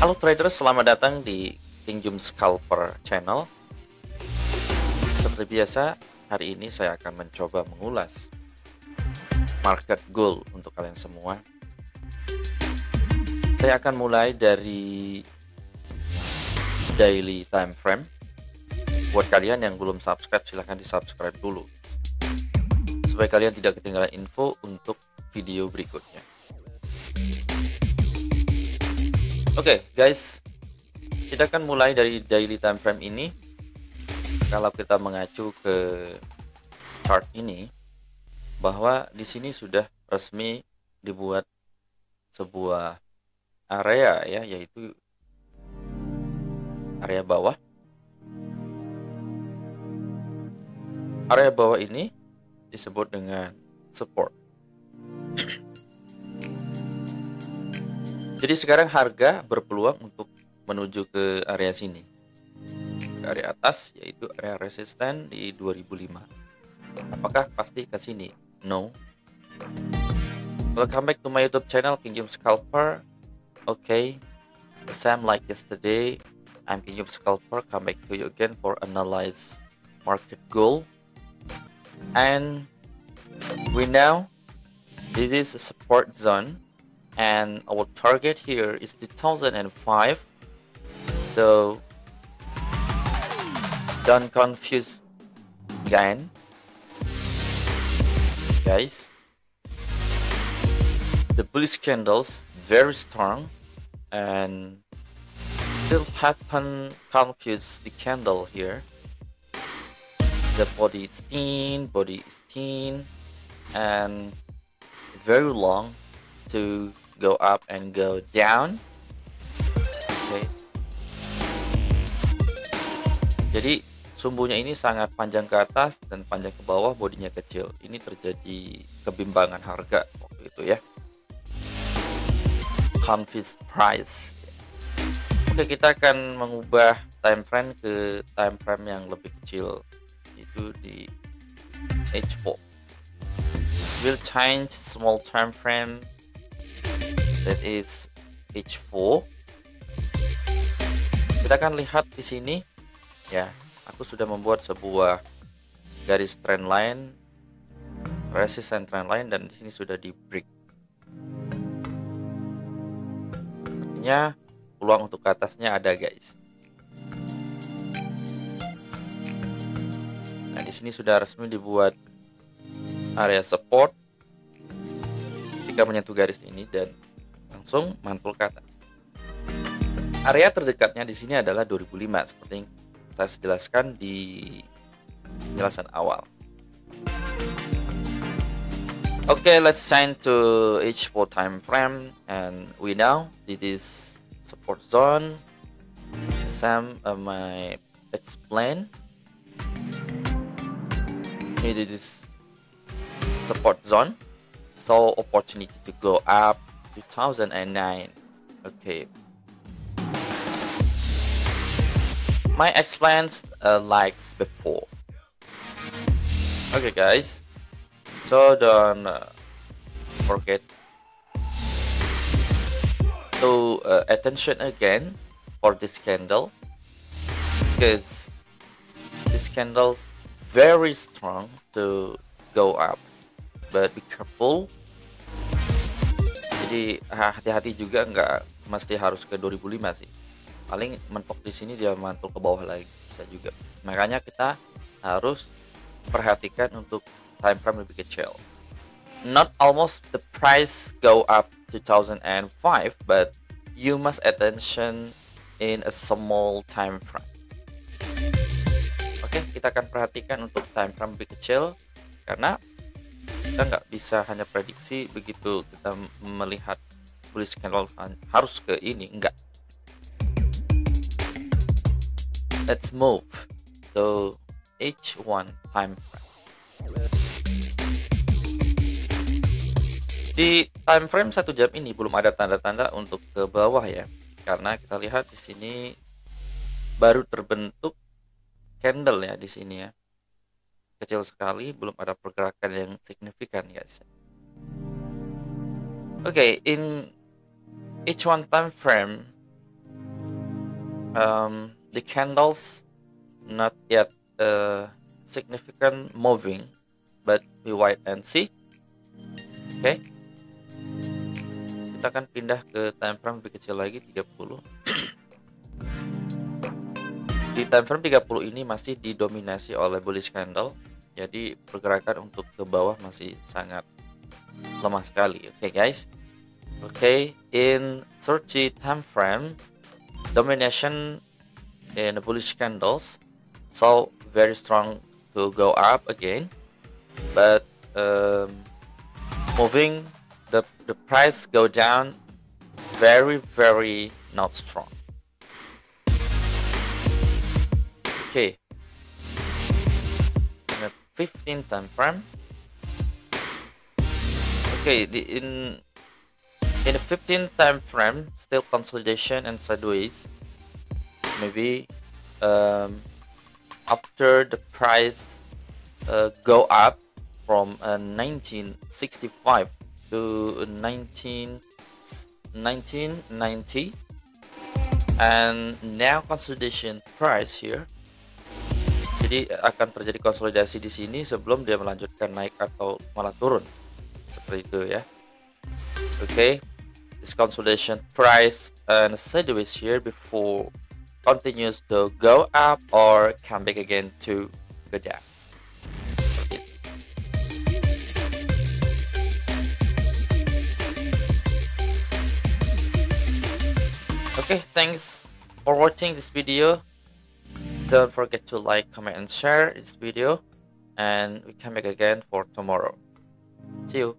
Halo traders, selamat datang di King Jum Scalper Channel. Seperti biasa, hari ini saya akan mencoba mengulas market goal untuk kalian semua. Saya akan mulai dari daily time frame. Buat kalian yang belum subscribe, silahkan di subscribe dulu. Supaya kalian tidak ketinggalan info untuk video berikutnya. Oke okay, guys, kita akan mulai dari daily time frame ini. Kalau kita mengacu ke chart ini, bahwa di sini sudah resmi dibuat sebuah area ya, yaitu area bawah. Area bawah ini disebut dengan support. Jadi sekarang harga berpeluang untuk menuju ke area sini. Ke area atas yaitu area resisten di 2005. Apakah pasti ke sini? No. Welcome back to my YouTube channel King James Scalper. Okay. The same like yesterday. I'm King James Scalper. Come back to you again for analyze market goal. And we know this is a support zone and our target here is 2005 so don't confuse again guys. The bullish candles very strong. And still happen confuse the candle here. The body is thin body is thin. And very long to go up and go down. Okay. jadi sumbunya ini sangat panjang ke atas dan panjang ke bawah bodinya kecil. Ini terjadi kebimbangan harga waktu itu ya. Confused price. Oke kita akan mengubah time frame ke time frame yang lebih kecil itu di H4 will change small time frame that is H4 kita akan lihat di sini ya aku sudah membuat sebuah garis trend line resistance trend line dan di sini sudah di break. Artinya peluang untuk ke atasnya ada guys. Nah di sini sudah resmi dibuat area support. Ketika menyentuh garis ini dan langsung mantul ke atas. Area terdekatnya di sini adalah 2005 seperti yang saya jelaskan di penjelasan awal. Okay, let's change to H4 time frame and we know this is support zone. Some of my explain. It is support zone. So opportunity to go up 2009 okay. My explains uh, likes before. Okay guys. So don't uh, forget to uh, attention again for this candle because this candle's very strong to go up. But be careful jadi hati-hati juga nggak mesti harus ke 2005 sih. Paling mentok di sini dia mantul ke bawah lagi bisa juga. Makanya kita harus perhatikan untuk time frame lebih kecil. Not almost the price go up 2005 but you must attention in a small time frame. Oke okay, kita akan perhatikan untuk time frame lebih kecil karena kita nggak bisa hanya prediksi begitu kita melihat bullish candle harus ke ini enggak let's move to H1 time frame. Di time frame satu jam ini belum ada tanda-tanda untuk ke bawah ya karena kita lihat di sini baru terbentuk candle ya di sini ya kecil sekali, belum ada pergerakan yang signifikan guys. Oke, okay, in each one time frame um, the candles not yet uh, significant moving but we wait and see oke okay. kita akan pindah ke time frame lebih kecil lagi 30 di time frame 30 ini masih didominasi oleh bullish candle jadi pergerakan untuk ke bawah masih sangat lemah sekali. Oke okay, guys. Oke okay, in 30 time frame domination in the bullish candles. So very strong to go up again. But um, moving the the price go down very very not strong 15 time frame okay the in in a 15 time frame still consolidation and sideways. Maybe um, after the price uh, go up from uh, 1965 to 19 1990 and now consolidation price here jadi akan terjadi konsolidasi di sini sebelum dia melanjutkan naik atau malah turun seperti itu ya oke okay. this consolidation price and sideways here before continues to go up or come back again to go down. Okay, thanks for watching this video. Don't forget to like, comment, and share this video. And we come back again for tomorrow. See you.